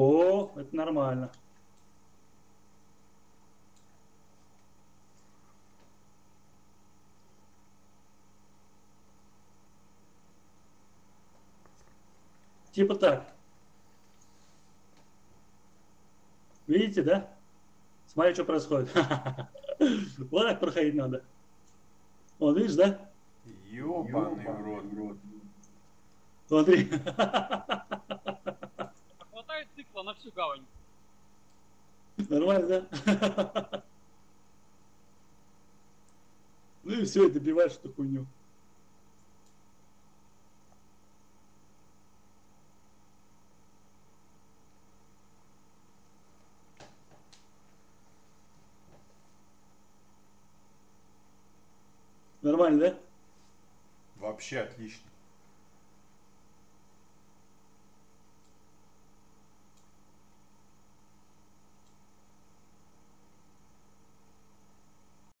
О, это нормально. Типа так. Видите, да? Смотри, что происходит. Вот так проходить надо. Вот, видишь, да? Ёбаный в рот. Смотри. Всю гавань. Нормально, да? Ну и все, и добиваешь эту хуйню. Нормально, да? Вообще отлично.